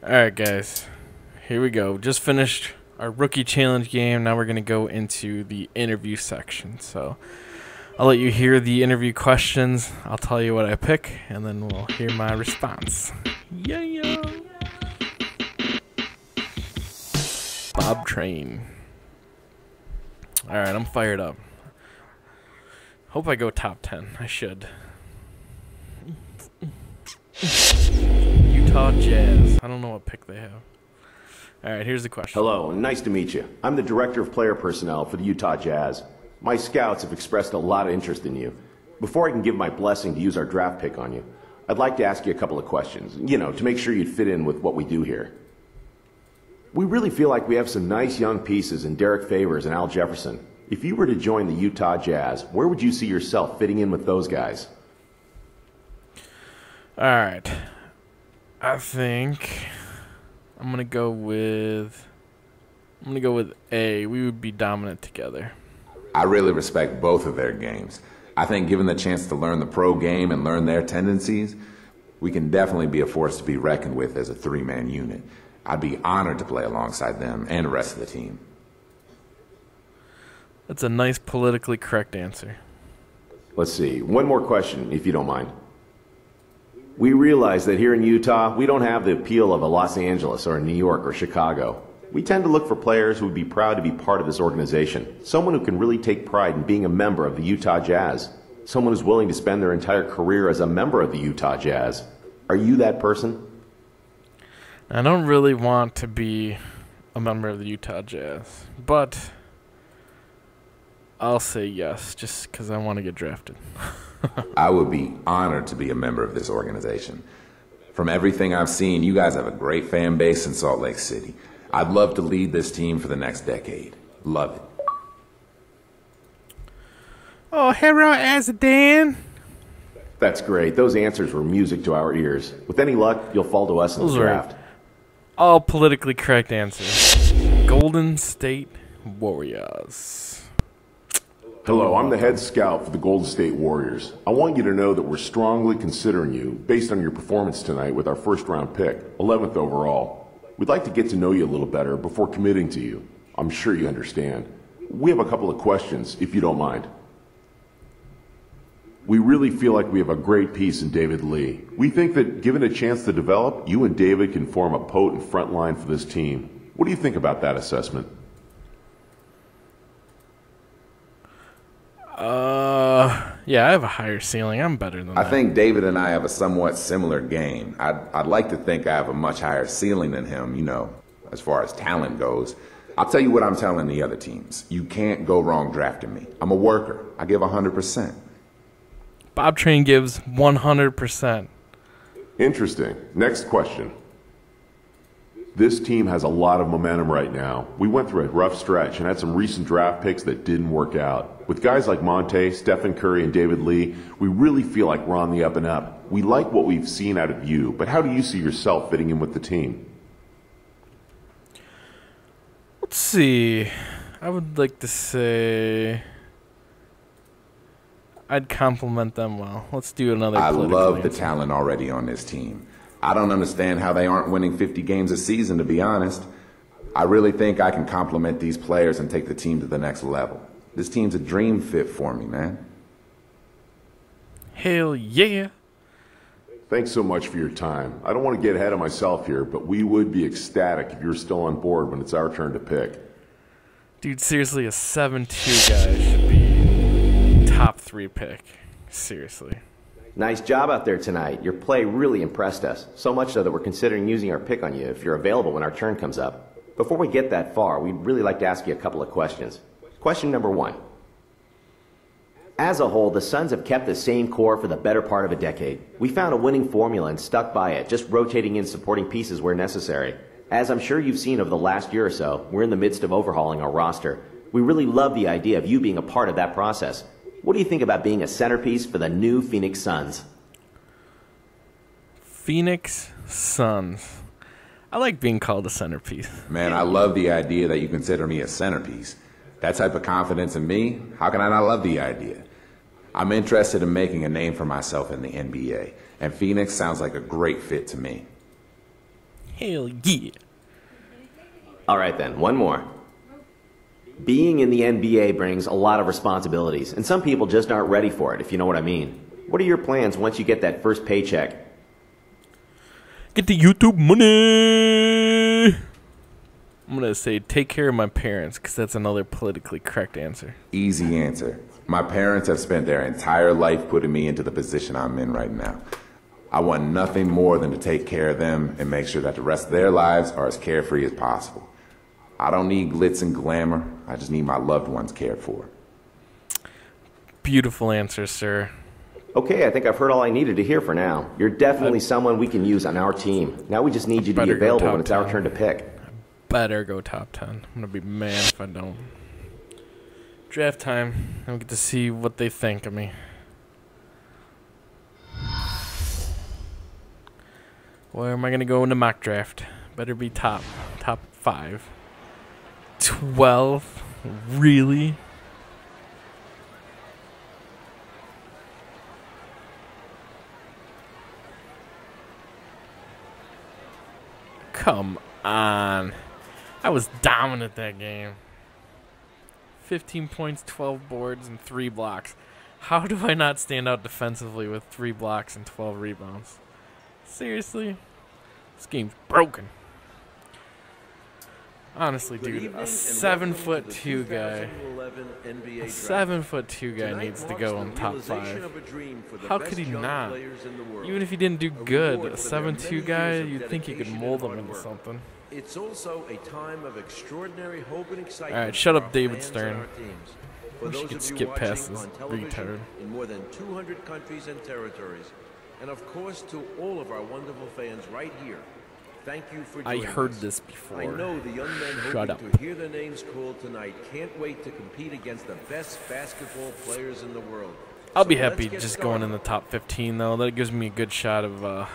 All right, guys. Here we go. Just finished our rookie challenge game. Now we're going to go into the interview section. So I'll let you hear the interview questions. I'll tell you what I pick, and then we'll hear my response. Yeah, yeah. Bobtrain. All right, I'm fired up. Hope I go top 10. I should. Utah Jazz. I don't know what pick they have. All right, here's the question. Hello, nice to meet you. I'm the Director of Player Personnel for the Utah Jazz. My scouts have expressed a lot of interest in you. Before I can give my blessing to use our draft pick on you, I'd like to ask you a couple of questions, you know, to make sure you'd fit in with what we do here. We really feel like we have some nice young pieces in Derrick Favors and Al Jefferson. If you were to join the Utah Jazz, where would you see yourself fitting in with those guys? All right. I think I'm going to go with I'm to go with A. We would be dominant together. I really respect both of their games. I think given the chance to learn the pro game and learn their tendencies, we can definitely be a force to be reckoned with as a three-man unit. I'd be honored to play alongside them and the rest of the team. That's a nice politically correct answer. Let's see. One more question, if you don't mind. We realize that here in Utah, we don't have the appeal of a Los Angeles or a New York or Chicago. We tend to look for players who would be proud to be part of this organization. Someone who can really take pride in being a member of the Utah Jazz. Someone who's willing to spend their entire career as a member of the Utah Jazz. Are you that person? I don't really want to be a member of the Utah Jazz, but I'll say yes just because I want to get drafted. I would be honored to be a member of this organization. From everything I've seen, you guys have a great fan base in Salt Lake City. I'd love to lead this team for the next decade. Love it. Oh, hello, Azadin. That's great. Those answers were music to our ears. With any luck, you'll fall to us in Those the draft. All politically correct answers. Golden State Warriors. Hello, I'm the head scout for the Golden State Warriors. I want you to know that we're strongly considering you based on your performance tonight with our first round pick, 11th overall. We'd like to get to know you a little better before committing to you. I'm sure you understand. We have a couple of questions, if you don't mind. We really feel like we have a great piece in David Lee. We think that given a chance to develop, you and David can form a potent front line for this team. What do you think about that assessment? Yeah, I have a higher ceiling. I'm better than I that. think David and I have a somewhat similar game. I'd, I'd like to think I have a much higher ceiling than him, you know, as far as talent goes. I'll tell you what I'm telling the other teams. You can't go wrong drafting me. I'm a worker. I give 100%. Bobtrain gives 100%. Interesting. Next question. This team has a lot of momentum right now. We went through a rough stretch and had some recent draft picks that didn't work out. With guys like Monta, Stephen Curry, and David Lee, we really feel like we're on the up and up. We like what we've seen out of you, but how do you see yourself fitting in with the team? Let's see. I would like to say I'd compliment them well. Let's do another. I love the talent already on this team. I don't understand how they aren't winning 50 games a season, to be honest. I really think I can complement these players and take the team to the next level. This team's a dream fit for me, man. Hell yeah! Thanks so much for your time. I don't want to get ahead of myself here, but we would be ecstatic if you're still on board when it's our turn to pick. Dude, seriously, a 7-2 guy should be top three pick. Seriously. Nice job out there tonight. Your play really impressed us, so much so that we're considering using our pick on you if you're available when our turn comes up. Before we get that far, we'd really like to ask you a couple of questions. Question number one. As a whole, the Suns have kept the same core for the better part of a decade. We found a winning formula and stuck by it, just rotating in supporting pieces where necessary. As I'm sure you've seen over the last year or so, we're in the midst of overhauling our roster. We really love the idea of you being a part of that process. What do you think about being a centerpiece for the new Phoenix Suns? Phoenix Suns. I like being called a centerpiece. Man, I love the idea that you consider me a centerpiece. That type of confidence in me, how can I not love the idea? I'm interested in making a name for myself in the NBA, and Phoenix sounds like a great fit to me. Hell yeah. All right, then, one more. Being in the NBA brings a lot of responsibilities, and some people just aren't ready for it, if you know what I mean. What are your plans once you get that first paycheck? Get the YouTube money. I'm gonna say take care of my parents because that's another politically correct answer. Easy answer. My parents have spent their entire life putting me into the position I'm in right now. I want nothing more than to take care of them and make sure that the rest of their lives are as carefree as possible. I don't need glitz and glamour. I just need my loved ones cared for. Beautiful answer, sir. Okay, I think I've heard all I needed to hear for now. You're definitely uh, someone we can use on our team. Now we just need you to be Better go available top when it's our turn to pick. Better go top 10. I'm gonna be mad if I don't. Draft time. I'll get to see what they think of me. Where am I gonna go in the mock draft? Better be top, top five. Twelve? Really? Come on. I was dominant that game. 15 points, 12 boards, and 3 blocks. How do I not stand out defensively with 3 blocks and 12 rebounds? Seriously? This game's broken. Honestly, dude, a seven foot two guy, a seven foot two guy needs to go in top five. How could he not? Even if he didn't do good, a seven two guy, you'd think you could mold him into something. It's also a time of extraordinary hope and excitement. All right, shut up, David Stern. and our. For Wish you could skip past this on retard. In more than 200 countries and territories. And of course, to all of our wonderful fans right here. Thank you for I heard us. this before. I know the young men Shut hoping up. to hear their names called tonight can't wait to compete against the best basketball players in the world. I'll So be happy just going in the top 15 though. That gives me a good shot of uh,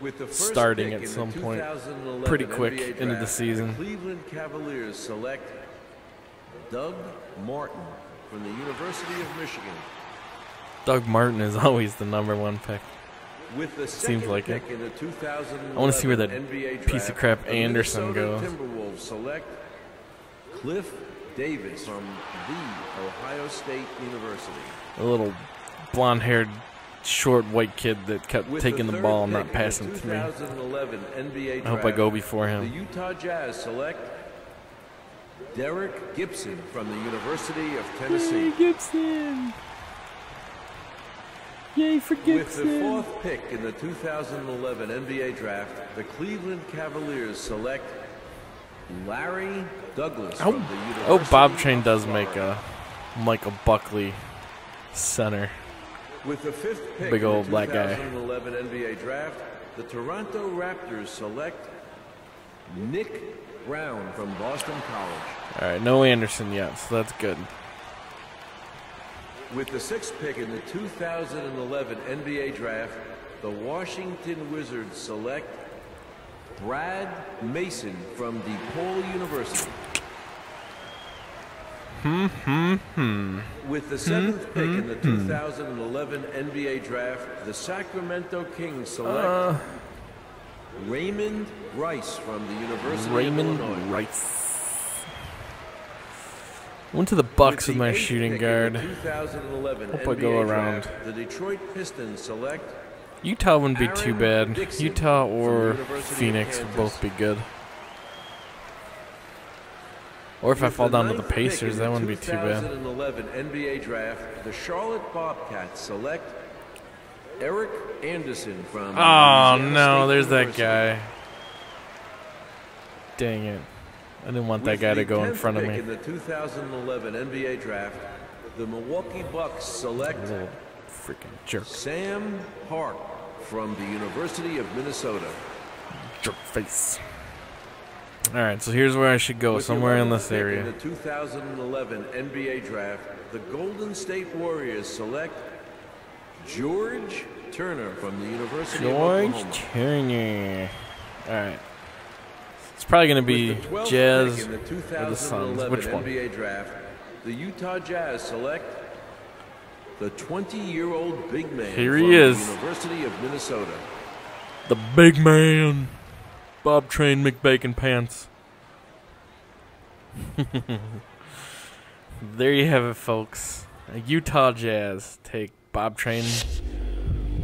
the starting at some point pretty quick NBA into the draft, season. Cleveland Cavaliers select Doug Martin from the University of Michigan. Doug Martin is always the number one pick. With the Seems like it. the I wanna see where that NBA piece of crap Anderson goes. Timberwolves select Cliff Davis from the Ohio State University. A little blonde-haired, short white kid that kept With taking the third ball and not passing the to me. 2011 NBA I hope I go before him. The. Utah Jazz select Derek Gibson from the University of Tennessee. Gibson! Yay for With the fourth pick in the 2011 NBA draft, the Cleveland Cavaliers select Larry Douglas Oh, from the University oh Bobtrain does make a Michael Buckley center. With the fifth pick big in old the black guy. 2011 NBA draft, the Toronto Raptors select Nick Brown from Boston College. All right, no Anderson yet, so that's good. With the sixth pick in the 2011 NBA draft, the Washington Wizards select Brad Mason from DePaul University. Hmm, hmm, hmm. With the seventh pick in the 2011 NBA draft, the Sacramento Kings select Uh, Raymond Rice from the University Raymond of Illinois. Rice. Went to the Bucks with the my shooting guard. the 2011 Hope I go draft, around. The Detroit Pistons select Utah wouldn't be too bad. Dixon Utah or Phoenix would both be good. Or if I fall down to the ninth pick in Pacers, that wouldn't be too bad. 2011 NBA draft, the Charlotte Bobcats select Eric Anderson from. Oh Louisiana no, State there's that guy. Dang it. I didn't want that guy to go in front of me. In the 2011 NBA draft, the Milwaukee Bucks select freaking jerk. Sam Hart from the University of Minnesota. Jerk face. Alright, so here's where I should go. With Somewhere in this area. In the 2011 NBA draft, the Golden State Warriors select George Turner from the University of George Turner. Alright. It's probably going to be Jazz the or the Suns. Which one? NBA draft, the Utah Jazz select the 20-year-old big man Here from he is. the University of Minnesota. The big man. Bobtrain McBaconPants. there you have it, folks. Utah Jazz take Bobtrain,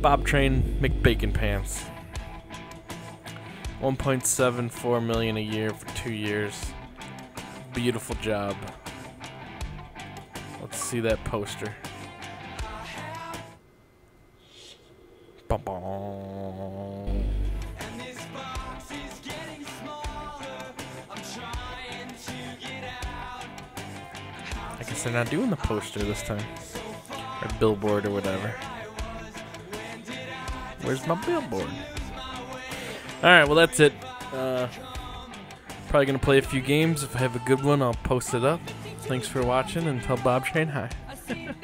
Bob Train McBacon Pants. 1.74 million a year for two years. Beautiful job. Let's see that poster. Ba-bong. I guess they're not doing the poster this time. Or billboard or whatever. Where's my billboard? Alright, well that's it. Uh, probably gonna play a few games. If I have a good one, I'll post it up. Thanks for watching and tell Bobtrain hi.